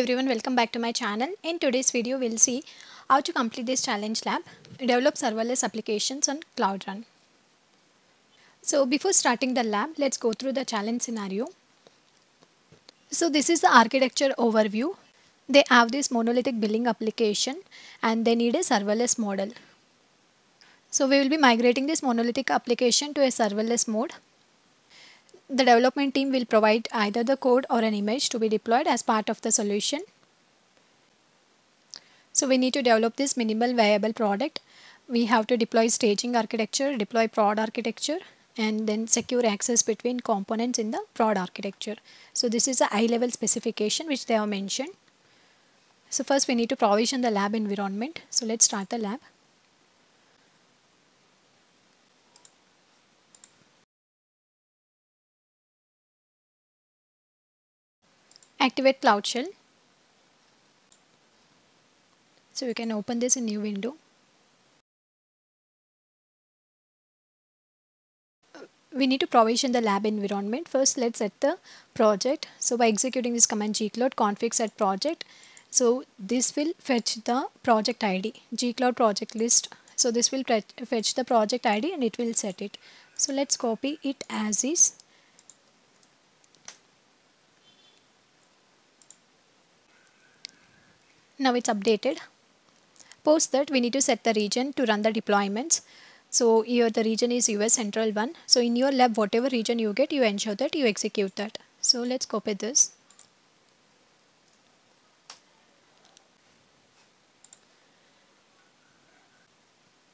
everyone, welcome back to my channel. In today's video, we'll see how to complete this challenge lab, develop serverless applications on Cloud Run. So before starting the lab, let's go through the challenge scenario. So this is the architecture overview. They have this monolithic billing application and they need a serverless model. So we will be migrating this monolithic application to a serverless mode. The development team will provide either the code or an image to be deployed as part of the solution. So we need to develop this minimal viable product. We have to deploy staging architecture, deploy prod architecture and then secure access between components in the prod architecture. So this is a high level specification which they have mentioned. So first we need to provision the lab environment. So let's start the lab. Activate Cloud Shell. So you can open this in new window. We need to provision the lab environment. First let's set the project. So by executing this command gcloud config set project. So this will fetch the project ID gcloud project list. So this will fetch the project ID and it will set it. So let's copy it as is now it's updated. Post that we need to set the region to run the deployments. So here the region is US central one. So in your lab whatever region you get you ensure that you execute that. So let's copy this.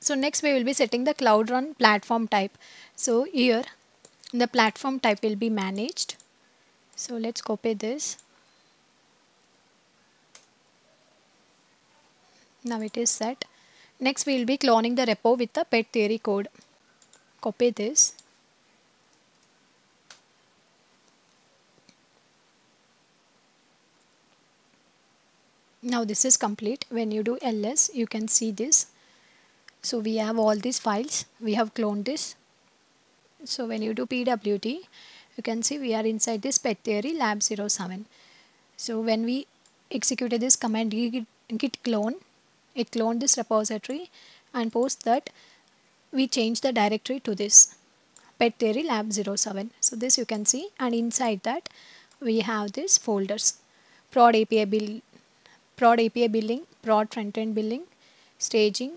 So next we will be setting the cloud run platform type. So here the platform type will be managed. So let's copy this now it is set. Next we will be cloning the repo with the pet theory code. Copy this. Now this is complete. When you do ls you can see this. So we have all these files. We have cloned this. So when you do pwd you can see we are inside this pet theory lab 07 so when we executed this command git clone it cloned this repository and post that we change the directory to this. Pet theory lab 07 so this you can see and inside that we have these folders. Prod api bill prod api billing prod front end billing staging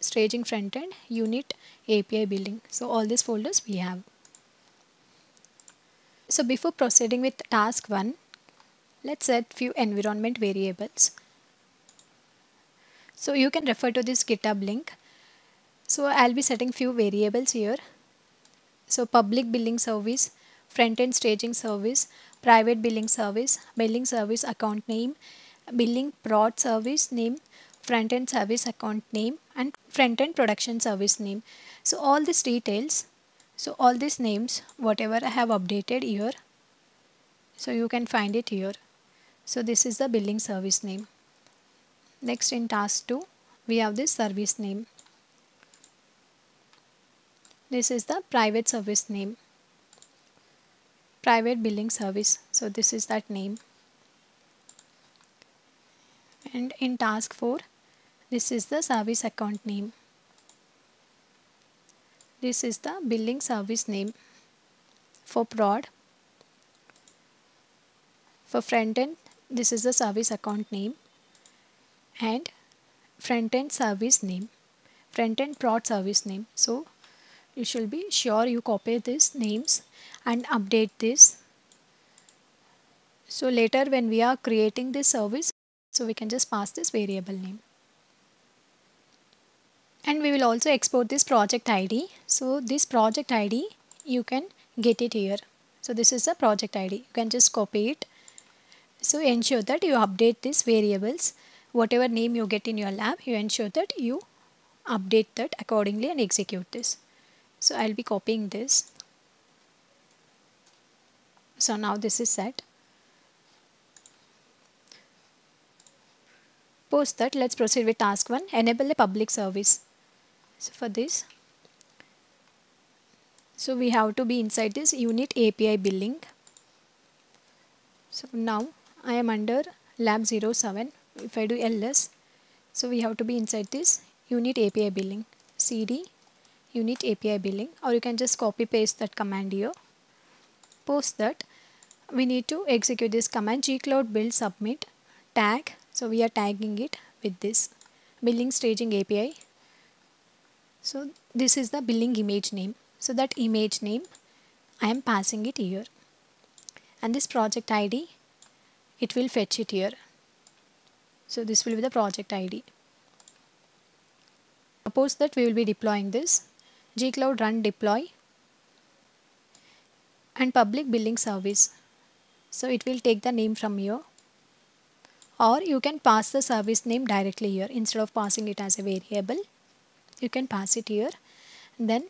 staging front end unit api billing so all these folders we have. So before proceeding with task 1 let's set few environment variables so you can refer to this github link. So I'll be setting few variables here. So public billing service front end staging service private billing service billing service account name billing prod service name front end service account name and front end production service name. So all these details so all these names whatever I have updated here so you can find it here. So this is the billing service name Next in task 2 we have this service name. This is the private service name. Private billing service. So this is that name. And in task 4 this is the service account name. This is the billing service name for prod. For front end this is the service account name and front end service name front end prod service name. So you should be sure you copy these names and update this. So later when we are creating this service so we can just pass this variable name. And we will also export this project id so this project id you can get it here. So this is the project id you can just copy it. So ensure that you update these variables whatever name you get in your lab you ensure that you update that accordingly and execute this. So I'll be copying this. So now this is set. Post that let's proceed with task 1 enable a public service. So for this so we have to be inside this unit API billing. So now I am under lab 07 if I do ls so we have to be inside this unit API billing cd unit API billing or you can just copy paste that command here. Post that. We need to execute this command gcloud build submit tag. So we are tagging it with this billing staging API so this is the billing image name. So that image name I am passing it here. And this project ID it will fetch it here so this will be the project ID suppose that we will be deploying this. Gcloud run deploy and public billing service. So it will take the name from here. Or you can pass the service name directly here. Instead of passing it as a variable you can pass it here. Then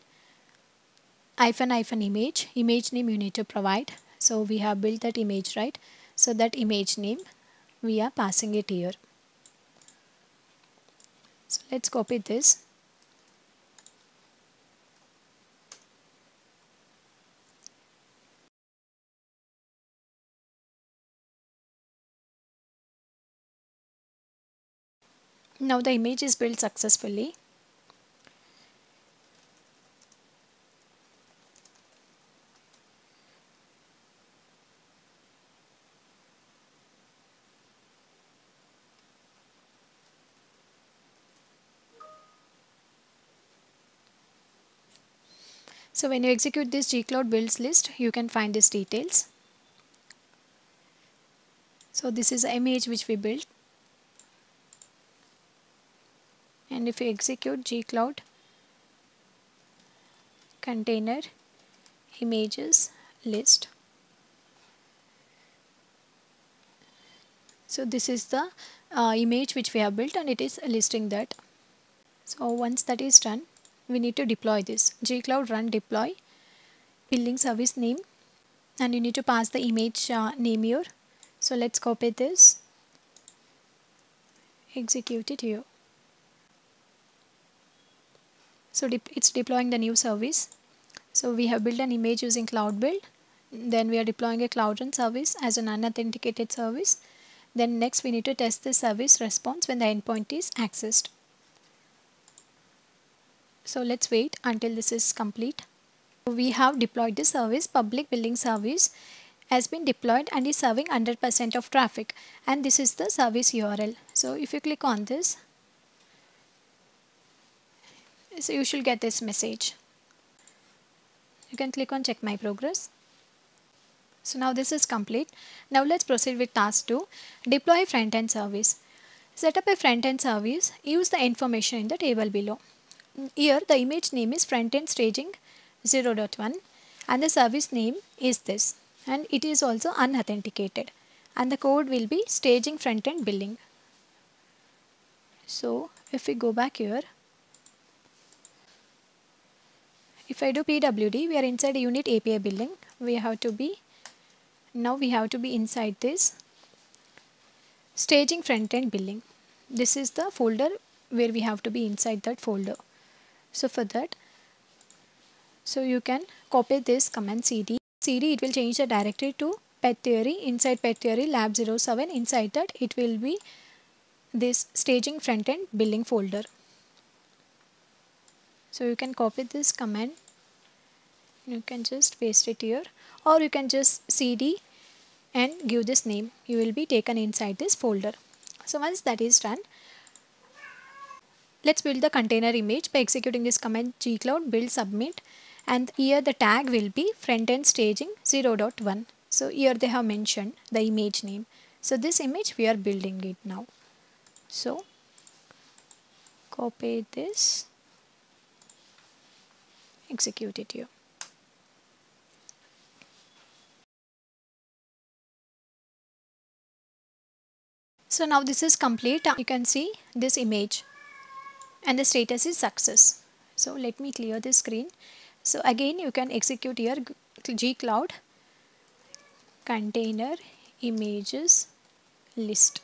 hyphen hyphen image image name you need to provide. So we have built that image right? So that image name we are passing it here so let's copy this. Now the image is built successfully So when you execute this gcloud builds list, you can find these details. So this is the image which we built. And if you execute gcloud container images list. So this is the uh, image which we have built and it is listing that. So once that is done, we need to deploy this. Gcloud run deploy billing service name and you need to pass the image uh, name here. So let's copy this execute it here. So de it's deploying the new service. So we have built an image using cloud build. Then we are deploying a cloud run service as an unauthenticated service. Then next we need to test the service response when the endpoint is accessed so let's wait until this is complete. We have deployed the service, public billing service has been deployed and is serving 100% of traffic and this is the service URL. So if you click on this, so you should get this message. You can click on check my progress. So now this is complete. Now let's proceed with task 2. Deploy front-end service. Set up a front-end service. Use the information in the table below here the image name is front-end staging 0.1 and the service name is this and it is also unauthenticated and the code will be staging front-end billing. So if we go back here, if I do PWD, we are inside unit API billing. We have to be, now we have to be inside this staging front-end billing. This is the folder where we have to be inside that folder. So for that, so you can copy this command cd. cd it will change the directory to pet theory. Inside pet theory lab 07 inside that it will be this staging front end billing folder. So you can copy this command. You can just paste it here or you can just cd and give this name. You will be taken inside this folder. So once that is done, Let's build the container image by executing this command gcloud build submit and here the tag will be frontend staging 0.1. So here they have mentioned the image name. So this image we are building it now. So copy this, execute it here. So now this is complete. You can see this image and the status is success. So let me clear the screen. So again you can execute here gcloud container images list.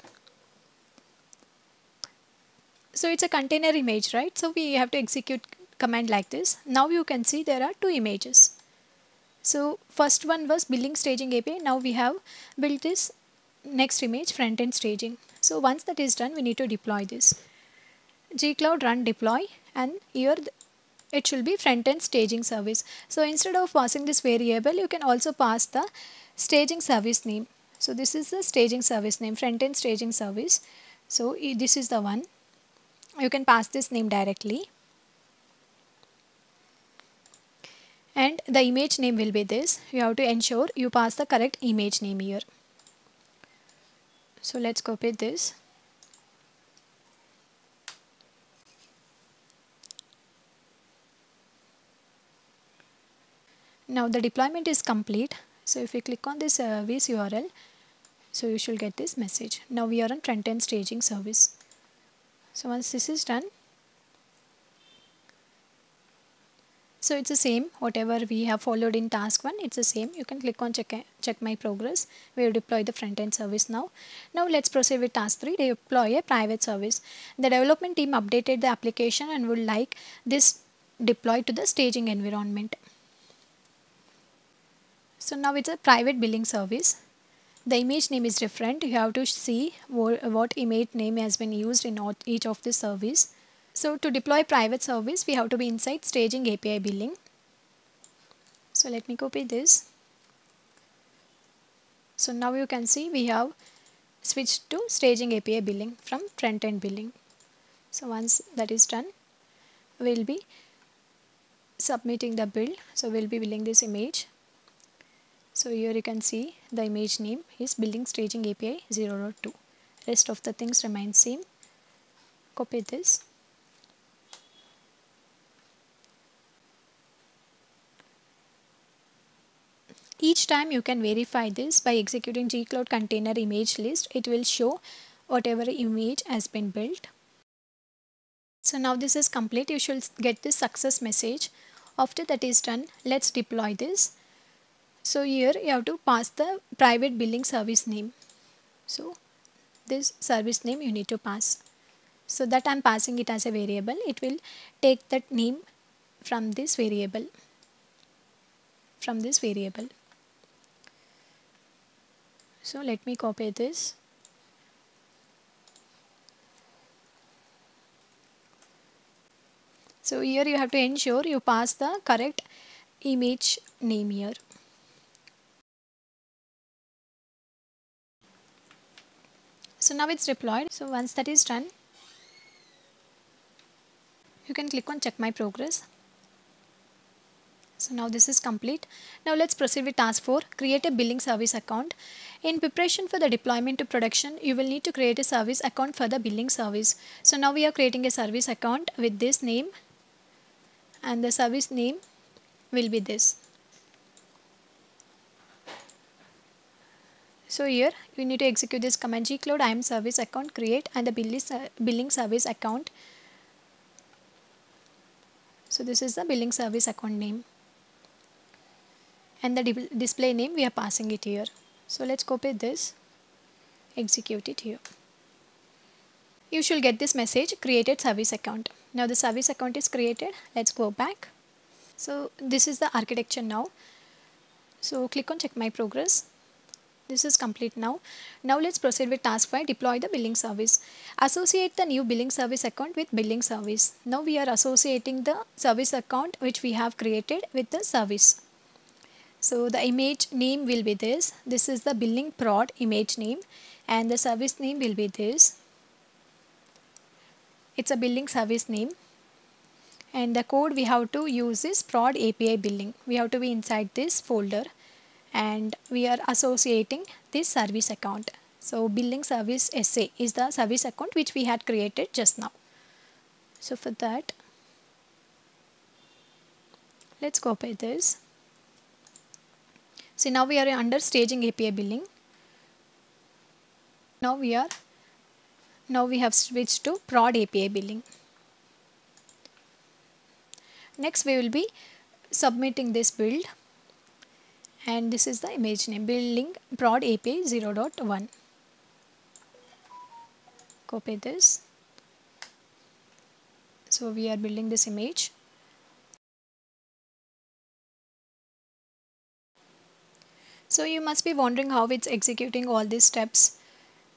So it's a container image right. So we have to execute command like this. Now you can see there are two images. So first one was billing staging API. Now we have built this next image front end staging. So once that is done we need to deploy this. Gcloud run deploy and here it should be front end staging service. So instead of passing this variable you can also pass the staging service name. So this is the staging service name front end staging service. So this is the one you can pass this name directly and the image name will be this you have to ensure you pass the correct image name here so let's copy this now the deployment is complete. So if you click on this uh, service url so you should get this message. Now we are on front end staging service. So once this is done so it's the same whatever we have followed in task 1 it's the same. You can click on check check my progress. We will deploy the front end service now. Now let's proceed with task 3 deploy a private service. The development team updated the application and would like this deployed to the staging environment so now it's a private billing service the image name is different you have to see what image name has been used in each of the service so to deploy private service, we have to be inside staging API billing. So let me copy this. So now you can see we have switched to staging API billing from front end billing. So once that is done, we'll be submitting the build. So we'll be billing this image. So here you can see the image name is billing staging API 002. Rest of the things remain same. Copy this Each time you can verify this by executing gcloud container image list. It will show whatever image has been built. So now this is complete. You should get this success message. After that is done, let's deploy this. So here you have to pass the private billing service name. So this service name you need to pass. So that I am passing it as a variable. It will take that name from this variable. From this variable so let me copy this so here you have to ensure you pass the correct image name here so now it's deployed so once that is done you can click on check my progress so now this is complete. Now let's proceed with task 4. Create a billing service account. In preparation for the deployment to production, you will need to create a service account for the billing service. So now we are creating a service account with this name and the service name will be this. So here you need to execute this command gcloud iam service account create and the billing service account. So this is the billing service account name and the display name we are passing it here. So let's copy this, execute it here. You should get this message created service account. Now the service account is created. Let's go back. So this is the architecture now. So click on check my progress. This is complete now. Now let's proceed with task 5 deploy the billing service. Associate the new billing service account with billing service. Now we are associating the service account which we have created with the service. So the image name will be this. This is the billing prod image name and the service name will be this. It's a billing service name and the code we have to use is prod API billing. We have to be inside this folder and we are associating this service account. So billing service SA is the service account which we had created just now. So for that, let's copy this See now we are under staging API billing. Now we are now we have switched to prod API billing. Next we will be submitting this build and this is the image name billing prod API 0.1. Copy this. So we are building this image So you must be wondering how it's executing all these steps.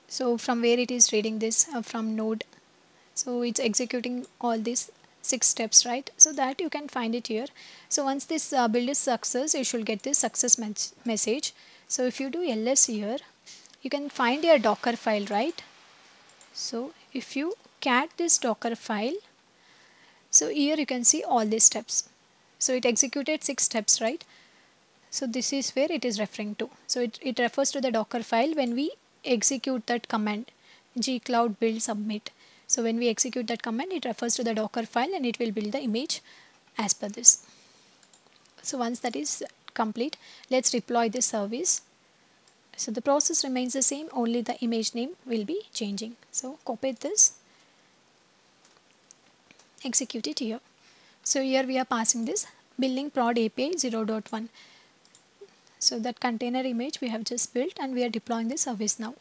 So from where it is reading this uh, from node. So it's executing all these six steps right? So that you can find it here. So once this uh, build is success you should get this success message. So if you do ls here you can find your docker file right? So if you cat this docker file so here you can see all these steps. So it executed six steps right? So this is where it is referring to. So it, it refers to the docker file when we execute that command gcloud build submit so when we execute that command it refers to the docker file and it will build the image as per this. So once that is complete let's deploy this service. So the process remains the same only the image name will be changing. So copy this. Execute it here. So here we are passing this billing prod API 0.1 so that container image we have just built and we are deploying the service now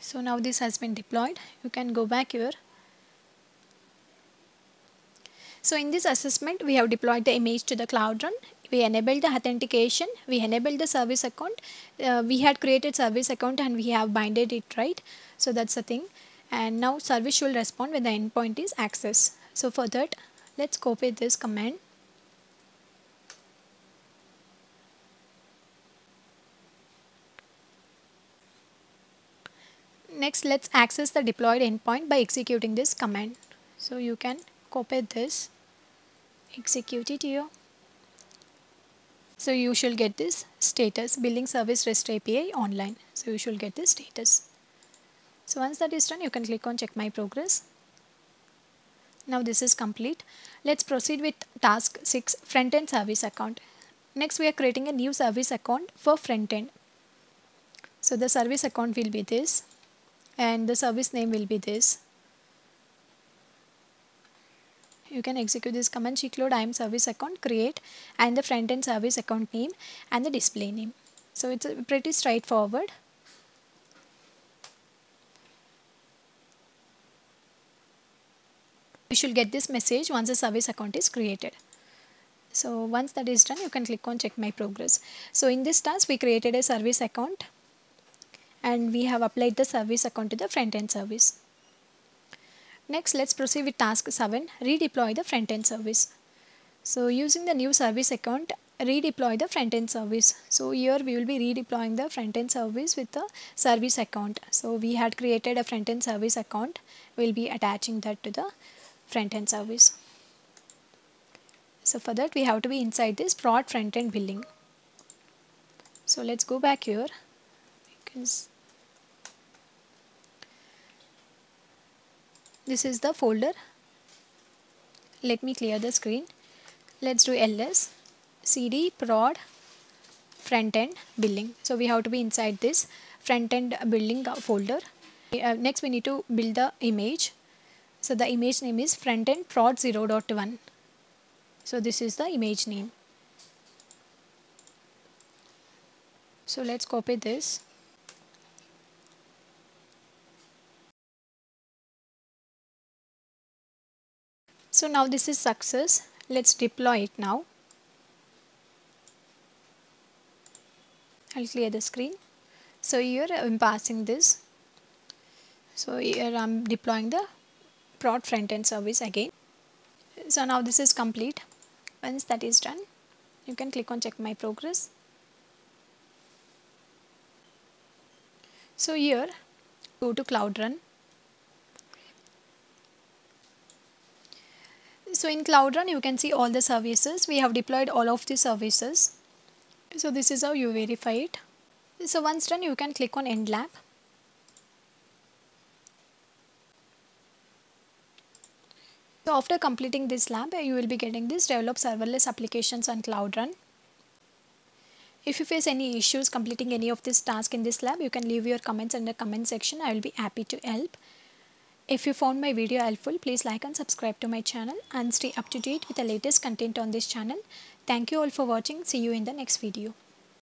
so now this has been deployed. You can go back here. So in this assessment we have deployed the image to the cloud run. We enabled the authentication. We enabled the service account. Uh, we had created service account and we have binded it right? So that's the thing. And now service should respond when the endpoint is accessed. So for that let's copy this command next let's access the deployed endpoint by executing this command so you can copy this execute it here so you should get this status billing service REST API online. So you should get this status. So once that is done, you can click on check my progress. Now this is complete. Let's proceed with task 6 front-end service account. Next we are creating a new service account for front-end. So the service account will be this and the service name will be this. You can execute this command gcloud iam service account create and the front end service account name and the display name. So it's pretty straightforward. You should get this message once the service account is created. So once that is done you can click on check my progress. So in this task we created a service account and we have applied the service account to the front end service Next, let's proceed with task 7, redeploy the front-end service. So using the new service account, redeploy the front-end service. So here we will be redeploying the front-end service with the service account. So we had created a front-end service account. We'll be attaching that to the front-end service. So for that we have to be inside this prod front-end billing. So let's go back here because this is the folder. Let me clear the screen. Let's do ls cd prod front end billing. So we have to be inside this front end billing folder. Uh, next we need to build the image. So the image name is front end prod 0.1 so this is the image name. So let's copy this So now this is success. Let's deploy it now. I'll clear the screen. So here I'm passing this. So here I'm deploying the prod front end service again. So now this is complete. Once that is done, you can click on check my progress. So here go to cloud run So in Cloud Run you can see all the services. We have deployed all of the services. So this is how you verify it. So once done you can click on End Lab. So after completing this lab you will be getting this develop serverless applications on Cloud Run. If you face any issues completing any of this task in this lab you can leave your comments in the comment section. I will be happy to help. If you found my video helpful, please like and subscribe to my channel and stay up to date with the latest content on this channel. Thank you all for watching. See you in the next video.